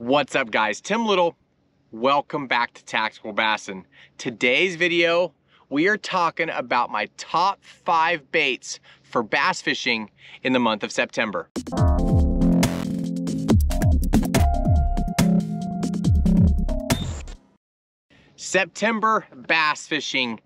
What's up guys, Tim Little. Welcome back to Tactical Bassin. Today's video, we are talking about my top five baits for bass fishing in the month of September. September bass fishing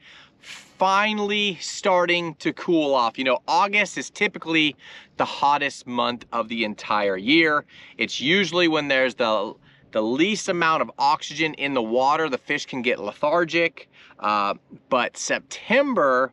finally starting to cool off. You know, August is typically the hottest month of the entire year. It's usually when there's the the least amount of oxygen in the water, the fish can get lethargic. Uh, but September,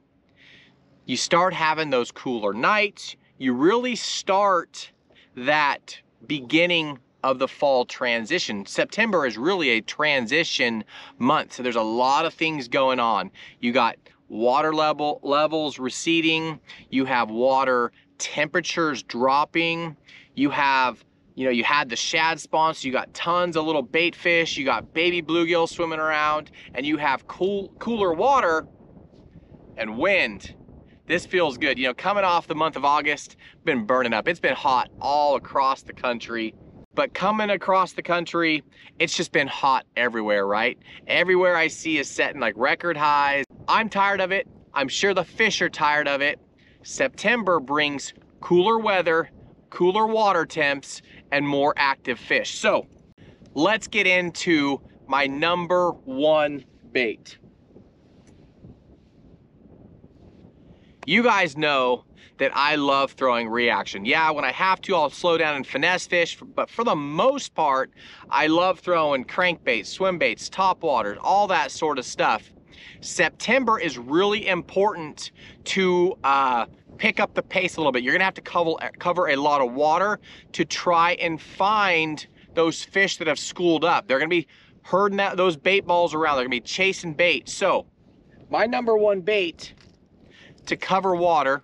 you start having those cooler nights. You really start that beginning of the fall transition. September is really a transition month. So there's a lot of things going on. You got water level levels receding, you have water temperatures dropping, you have you know, you had the shad spawn, so you got tons of little bait fish, you got baby bluegill swimming around, and you have cool, cooler water and wind. This feels good. You know, coming off the month of August, been burning up. It's been hot all across the country. But coming across the country, it's just been hot everywhere, right? Everywhere I see is setting like record highs. I'm tired of it. I'm sure the fish are tired of it. September brings cooler weather, cooler water temps, and more active fish. So let's get into my number one bait. You guys know that I love throwing reaction. Yeah, when I have to, I'll slow down and finesse fish, but for the most part, I love throwing crankbaits, swim baits, all that sort of stuff. September is really important to uh, pick up the pace a little bit. You're gonna have to cover, cover a lot of water to try and find those fish that have schooled up. They're gonna be herding that, those bait balls around. They're gonna be chasing bait. So my number one bait to cover water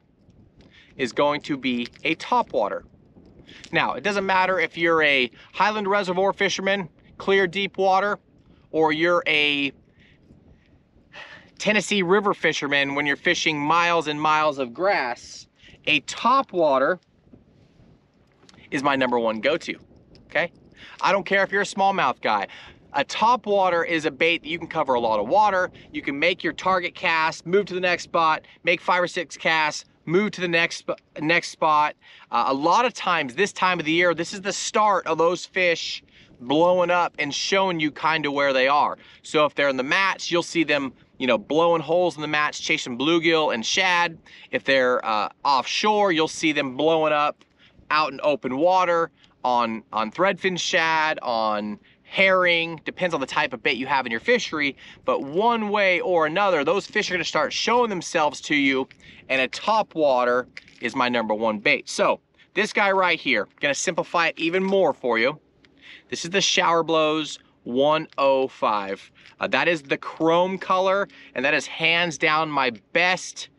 is going to be a top water. Now, it doesn't matter if you're a Highland Reservoir fisherman, clear deep water, or you're a Tennessee River fisherman when you're fishing miles and miles of grass, a top water is my number one go-to, okay? I don't care if you're a smallmouth guy. A top water is a bait that you can cover a lot of water. You can make your target cast, move to the next spot, make five or six casts, move to the next next spot. Uh, a lot of times this time of the year, this is the start of those fish blowing up and showing you kind of where they are. So if they're in the mats, you'll see them you know, blowing holes in the mats, chasing bluegill and shad. If they're uh, offshore, you'll see them blowing up out in open water on, on threadfin shad, on herring, depends on the type of bait you have in your fishery, but one way or another, those fish are gonna start showing themselves to you, and a top water is my number one bait. So this guy right here, gonna simplify it even more for you. This is the Shower Blows 105. Uh, that is the chrome color, and that is hands down my best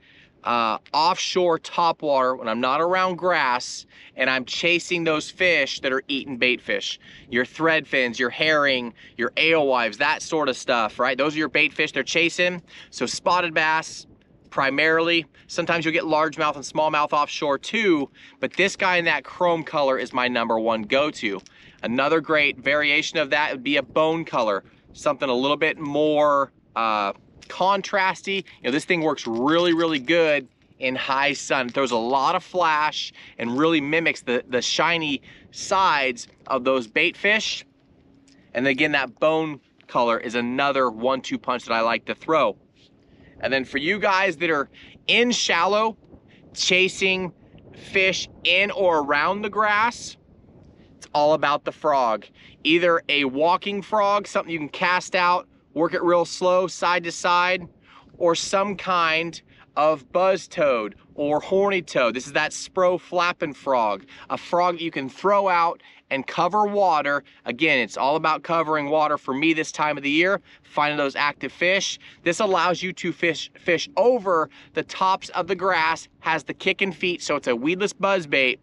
uh, offshore topwater when I'm not around grass and I'm chasing those fish that are eating bait fish. Your thread fins, your herring, your alewives, that sort of stuff, right? Those are your bait fish they're chasing. So spotted bass, primarily. Sometimes you'll get largemouth and smallmouth offshore too, but this guy in that chrome color is my number one go-to. Another great variation of that would be a bone color, something a little bit more uh, contrasty. You know, this thing works really, really good in high sun. It throws a lot of flash and really mimics the, the shiny sides of those bait fish. And again, that bone color is another one-two punch that I like to throw. And then for you guys that are in shallow, chasing fish in or around the grass, it's all about the frog. Either a walking frog, something you can cast out, work it real slow, side to side, or some kind of buzz toad or horny toad. This is that spro flapping frog, a frog you can throw out and cover water. Again, it's all about covering water for me this time of the year, finding those active fish. This allows you to fish fish over the tops of the grass, has the kicking feet, so it's a weedless buzz bait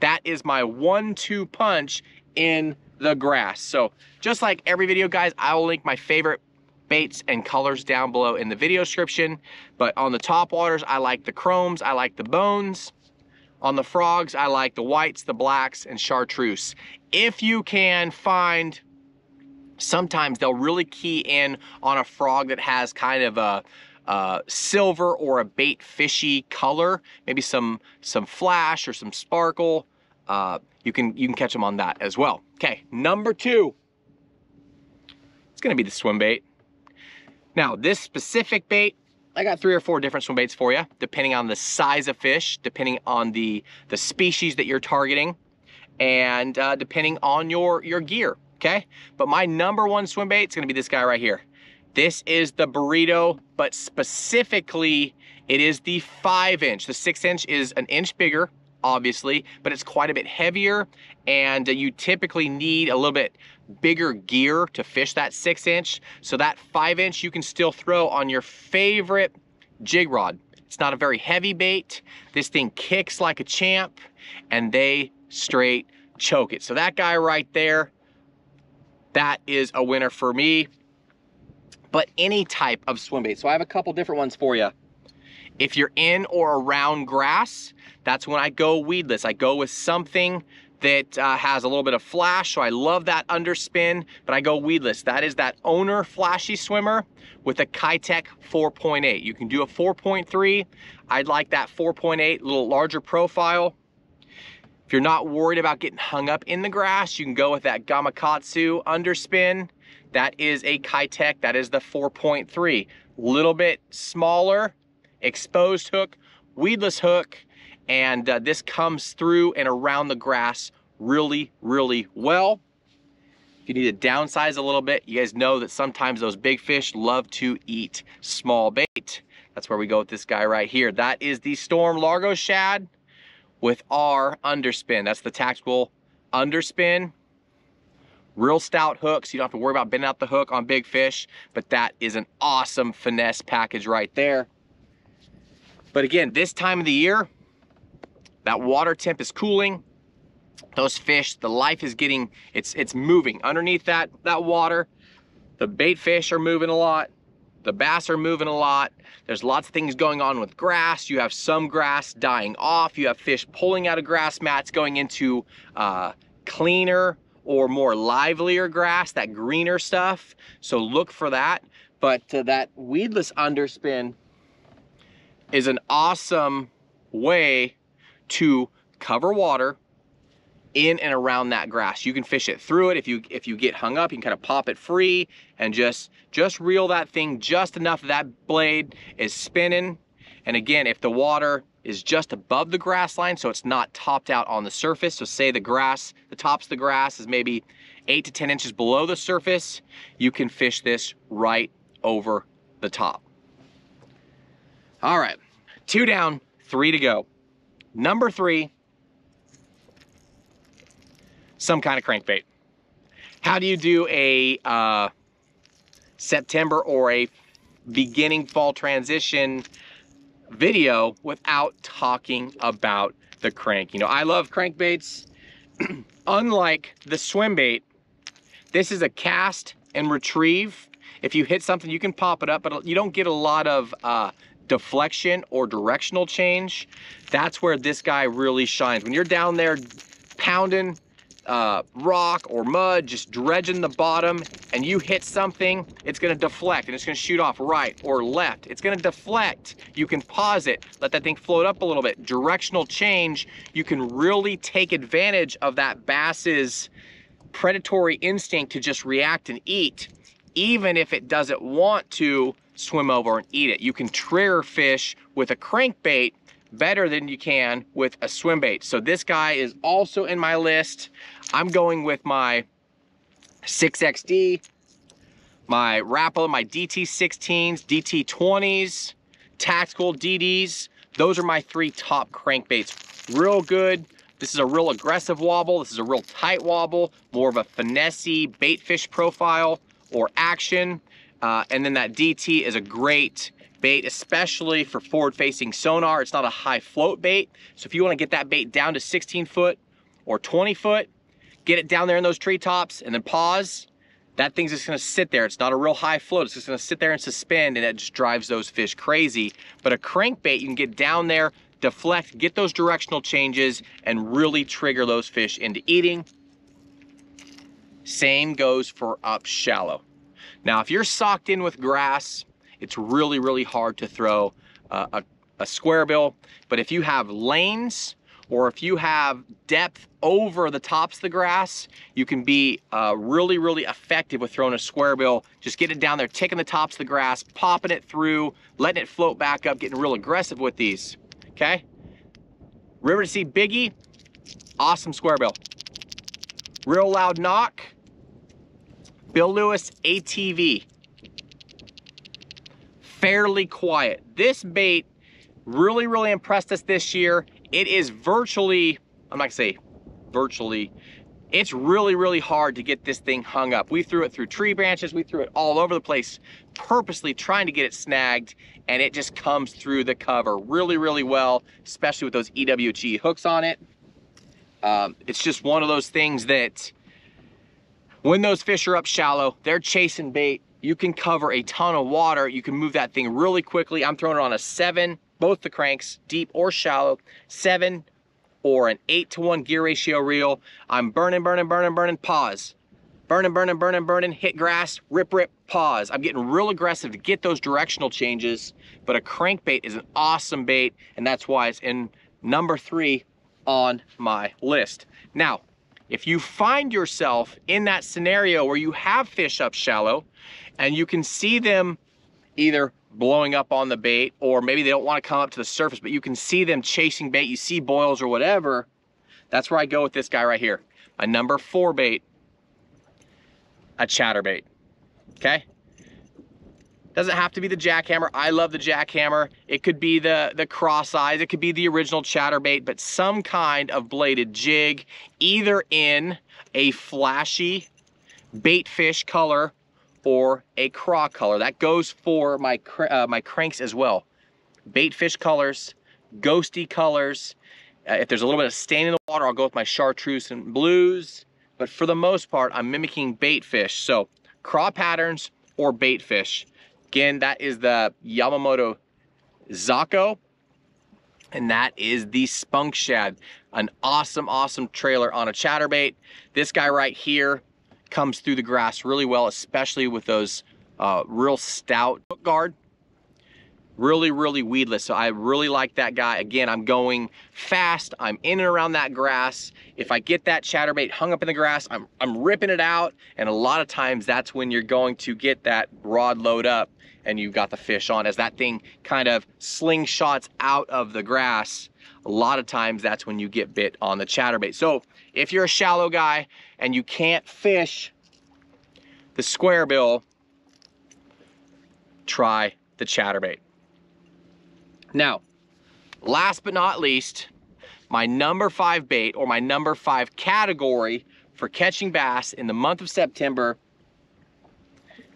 that is my one-two punch in the grass. So just like every video, guys, I will link my favorite baits and colors down below in the video description. But on the top waters, I like the chromes, I like the bones. On the frogs, I like the whites, the blacks, and chartreuse. If you can find, sometimes they'll really key in on a frog that has kind of a, uh, silver or a bait fishy color, maybe some some flash or some sparkle. Uh, you can you can catch them on that as well. Okay, number two. It's gonna be the swim bait. Now this specific bait, I got three or four different swim baits for you, depending on the size of fish, depending on the the species that you're targeting, and uh, depending on your your gear. Okay, but my number one swim bait is gonna be this guy right here. This is the burrito, but specifically it is the five inch. The six inch is an inch bigger, obviously, but it's quite a bit heavier and you typically need a little bit bigger gear to fish that six inch. So that five inch you can still throw on your favorite jig rod. It's not a very heavy bait. This thing kicks like a champ and they straight choke it. So that guy right there, that is a winner for me but any type of swim bait. So I have a couple different ones for you. If you're in or around grass, that's when I go weedless. I go with something that uh, has a little bit of flash, so I love that underspin, but I go weedless. That is that owner flashy swimmer with a Keitech 4.8. You can do a 4.3. I'd like that 4.8, little larger profile. If you're not worried about getting hung up in the grass, you can go with that Gamakatsu underspin. That is a Keitech, that is the 4.3. Little bit smaller, exposed hook, weedless hook, and uh, this comes through and around the grass really, really well. If you need to downsize a little bit, you guys know that sometimes those big fish love to eat small bait. That's where we go with this guy right here. That is the Storm Largo Shad with our underspin. That's the tactical underspin real stout hooks. You don't have to worry about bending out the hook on big fish, but that is an awesome finesse package right there. But again, this time of the year, that water temp is cooling. Those fish, the life is getting, it's it's moving underneath that, that water. The bait fish are moving a lot. The bass are moving a lot. There's lots of things going on with grass. You have some grass dying off. You have fish pulling out of grass mats going into uh, cleaner, or more livelier grass, that greener stuff. So look for that. But uh, that weedless underspin is an awesome way to cover water in and around that grass. You can fish it through it. If you if you get hung up, you can kind of pop it free and just just reel that thing just enough that blade is spinning. And again, if the water is just above the grass line, so it's not topped out on the surface. So say the grass, the tops of the grass is maybe eight to 10 inches below the surface, you can fish this right over the top. All right, two down, three to go. Number three, some kind of crankbait. How do you do a uh, September or a beginning fall transition video without talking about the crank. You know, I love crankbaits. Unlike the swim bait, this is a cast and retrieve. If you hit something, you can pop it up, but you don't get a lot of uh, deflection or directional change. That's where this guy really shines. When you're down there pounding uh, rock or mud, just dredging the bottom, and you hit something, it's gonna deflect and it's gonna shoot off right or left. It's gonna deflect. You can pause it, let that thing float up a little bit. Directional change, you can really take advantage of that bass's predatory instinct to just react and eat, even if it doesn't want to swim over and eat it. You can trigger fish with a crankbait better than you can with a swim bait. So this guy is also in my list. I'm going with my 6XD, my Rapala, my DT16s, DT20s, tactical DDs. Those are my three top crankbaits. Real good. This is a real aggressive wobble. This is a real tight wobble, more of a finessey bait fish profile or action. Uh, and then that DT is a great bait, especially for forward-facing sonar. It's not a high float bait. So if you wanna get that bait down to 16 foot or 20 foot, get it down there in those treetops and then pause, that thing's just gonna sit there. It's not a real high float. It's just gonna sit there and suspend and it just drives those fish crazy. But a crankbait, you can get down there, deflect, get those directional changes, and really trigger those fish into eating. Same goes for up shallow. Now, if you're socked in with grass, it's really, really hard to throw uh, a, a square bill. But if you have lanes or if you have depth over the tops of the grass, you can be uh, really, really effective with throwing a square bill. Just get it down there, taking the tops of the grass, popping it through, letting it float back up, getting real aggressive with these, okay? River to Sea Biggie, awesome square bill. Real loud knock, Bill Lewis ATV. Fairly quiet. This bait really, really impressed us this year. It is virtually, I'm not gonna say virtually, it's really, really hard to get this thing hung up. We threw it through tree branches, we threw it all over the place, purposely trying to get it snagged, and it just comes through the cover really, really well, especially with those EWG hooks on it. Um, it's just one of those things that when those fish are up shallow, they're chasing bait. You can cover a ton of water. You can move that thing really quickly. I'm throwing it on a seven, both the cranks, deep or shallow, seven or an eight to one gear ratio reel. I'm burning, burning, burning, burning, pause. Burning, burning, burning, burning, hit grass, rip, rip, pause. I'm getting real aggressive to get those directional changes, but a crankbait is an awesome bait, and that's why it's in number three on my list. Now, if you find yourself in that scenario where you have fish up shallow and you can see them either blowing up on the bait or maybe they don't want to come up to the surface, but you can see them chasing bait, you see boils or whatever, that's where I go with this guy right here. My number four bait, a chatterbait, okay? Doesn't have to be the jackhammer. I love the jackhammer. It could be the, the cross eyes. It could be the original chatterbait, but some kind of bladed jig, either in a flashy bait fish color or a craw color. That goes for my, uh, my cranks as well. Bait fish colors, ghosty colors. Uh, if there's a little bit of stain in the water, I'll go with my chartreuse and blues. But for the most part, I'm mimicking bait fish. So craw patterns or bait fish. Again, that is the Yamamoto Zako. And that is the Spunk Shad. An awesome, awesome trailer on a chatterbait. This guy right here comes through the grass really well, especially with those uh, real stout hook guard really, really weedless. So I really like that guy. Again, I'm going fast. I'm in and around that grass. If I get that chatterbait hung up in the grass, I'm, I'm ripping it out. And a lot of times that's when you're going to get that rod load up and you've got the fish on. As that thing kind of slingshots out of the grass, a lot of times that's when you get bit on the chatterbait. So if you're a shallow guy and you can't fish the square bill, try the chatterbait. Now, last but not least, my number five bait or my number five category for catching bass in the month of September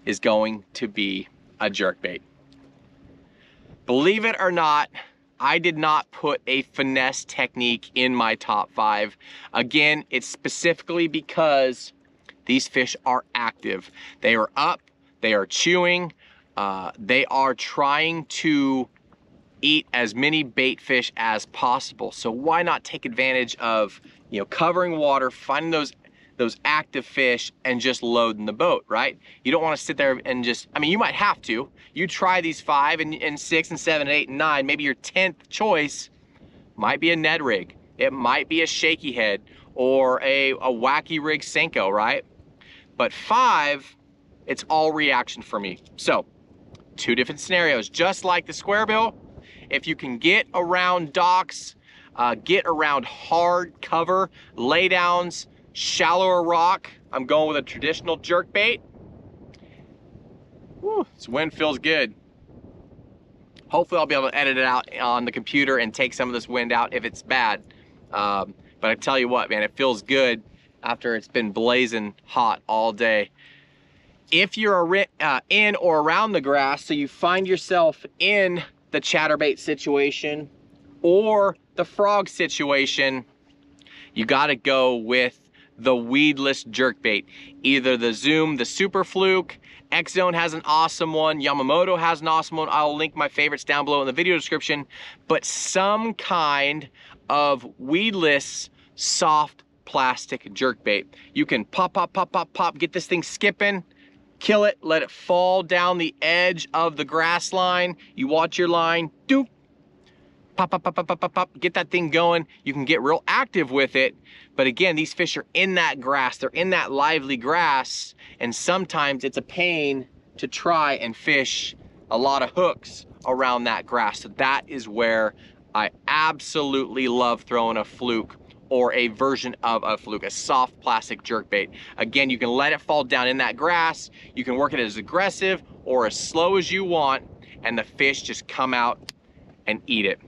is going to be a jerk bait. Believe it or not, I did not put a finesse technique in my top five. Again, it's specifically because these fish are active. They are up, they are chewing, uh, they are trying to eat as many bait fish as possible. So why not take advantage of, you know, covering water, finding those those active fish and just loading the boat, right? You don't want to sit there and just, I mean, you might have to. You try these five and, and six and seven and eight and nine, maybe your 10th choice might be a Ned rig. It might be a shaky head or a, a wacky rig Senko, right? But five, it's all reaction for me. So two different scenarios, just like the square bill, if you can get around docks, uh, get around hard cover, laydowns, shallower rock, I'm going with a traditional jerk bait. Whew, this wind feels good. Hopefully I'll be able to edit it out on the computer and take some of this wind out if it's bad. Um, but I tell you what, man, it feels good after it's been blazing hot all day. If you're uh, in or around the grass, so you find yourself in the chatterbait situation or the frog situation, you got to go with the weedless jerkbait. Either the Zoom, the Super Fluke, X-Zone has an awesome one, Yamamoto has an awesome one. I'll link my favorites down below in the video description. But some kind of weedless, soft plastic jerkbait. You can pop, pop, pop, pop, pop, get this thing skipping, kill it, let it fall down the edge of the grass line. You watch your line, doop, pop, pop, pop, pop, pop, pop, pop, get that thing going. You can get real active with it. But again, these fish are in that grass. They're in that lively grass. And sometimes it's a pain to try and fish a lot of hooks around that grass. So that is where I absolutely love throwing a fluke or a version of a fluke, a soft plastic jerkbait. Again, you can let it fall down in that grass. You can work it as aggressive or as slow as you want, and the fish just come out and eat it.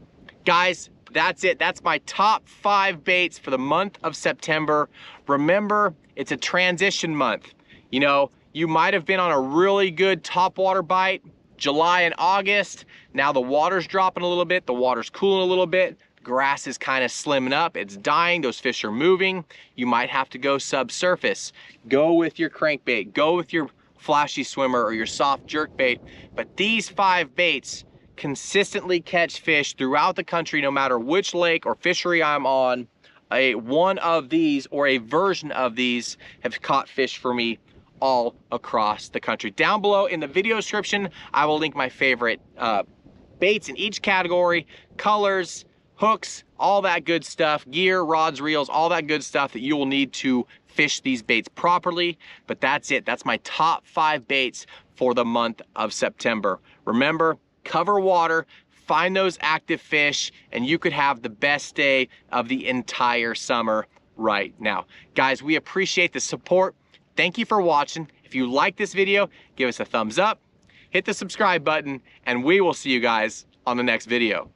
Guys, that's it. That's my top five baits for the month of September. Remember, it's a transition month. You know, you might have been on a really good top water bite July and August. Now the water's dropping a little bit, the water's cooling a little bit, grass is kind of slimming up, it's dying, those fish are moving. You might have to go subsurface. Go with your crankbait, go with your flashy swimmer or your soft jerk bait. But these five baits consistently catch fish throughout the country, no matter which lake or fishery I'm on. A one of these or a version of these have caught fish for me all across the country. Down below in the video description, I will link my favorite uh, baits in each category, colors, hooks, all that good stuff, gear, rods, reels, all that good stuff that you will need to fish these baits properly. But that's it. That's my top five baits for the month of September. Remember, cover water, find those active fish, and you could have the best day of the entire summer right now. Guys, we appreciate the support. Thank you for watching. If you like this video, give us a thumbs up, hit the subscribe button, and we will see you guys on the next video.